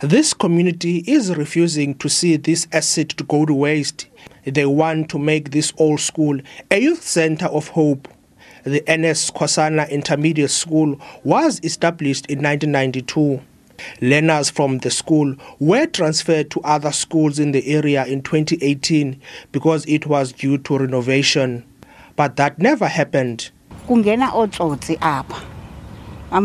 This community is refusing to see this asset to go to waste. They want to make this old school a youth center of hope. The NS Kwasana Intermediate School was established in 1992. Learners from the school were transferred to other schools in the area in 2018 because it was due to renovation. But that never happened. There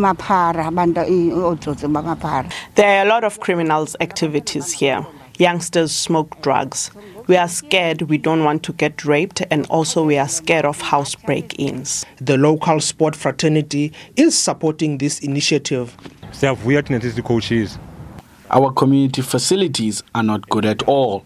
are a lot of criminals activities here. Youngsters smoke drugs. We are scared we don't want to get raped and also we are scared of house break-ins. The local sport fraternity is supporting this initiative. siyavuya thina sithi coaches Our community facilities are not good at all.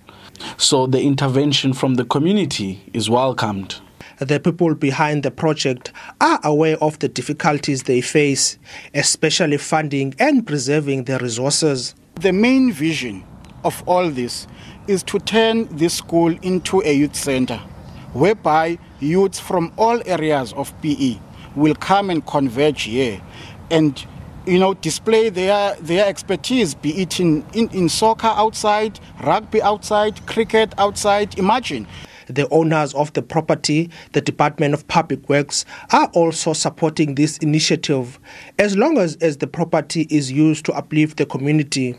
So the intervention from the community is welcomed. The people behind the project are aware of the difficulties they face, especially funding and preserving the resources. The main vision of all this is to turn this school into a youth center whereby youths from all areas of PE will come and converge here and you know display their their expertise be it in, in, in soccer outside rugby outside cricket outside imagine The owners of the property, the Department of Public Works, are also supporting this initiative as long as, as the property is used to uplift the community.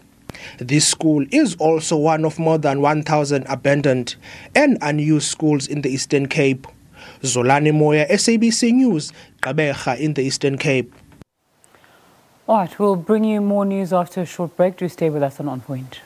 This school is also one of more than 1,000 abandoned and unused schools in the Eastern Cape. Zolani Moya, SABC News, Gqeberha in the Eastern Cape. All right, we'll bring you more news after a short break. Do stay with us on On Point.